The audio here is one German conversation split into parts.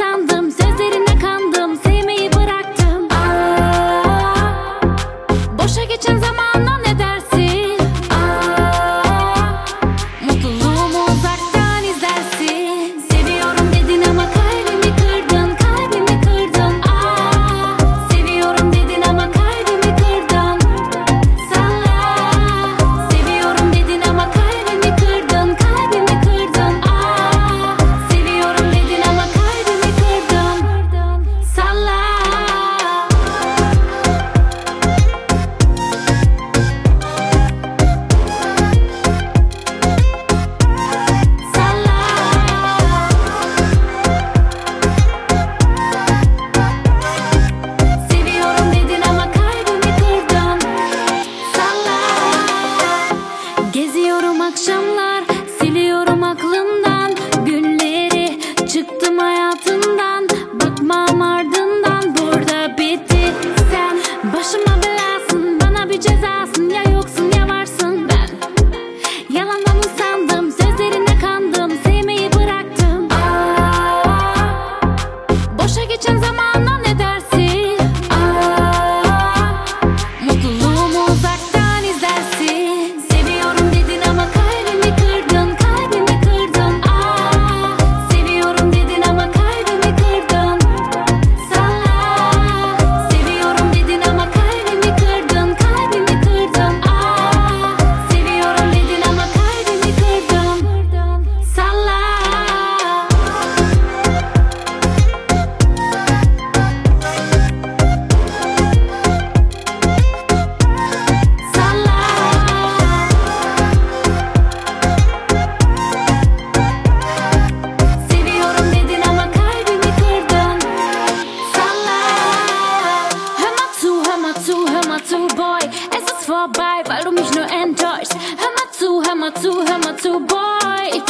sound akşamlar.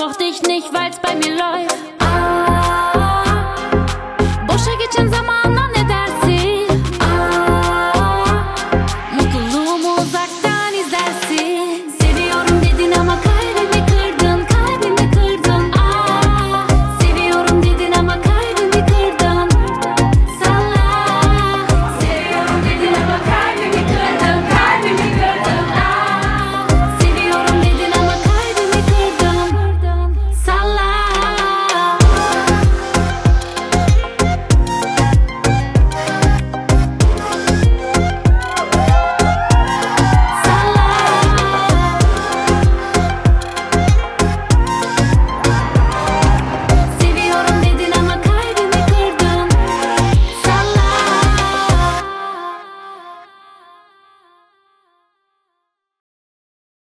Brauch dich nicht, weil's bei mir läuft.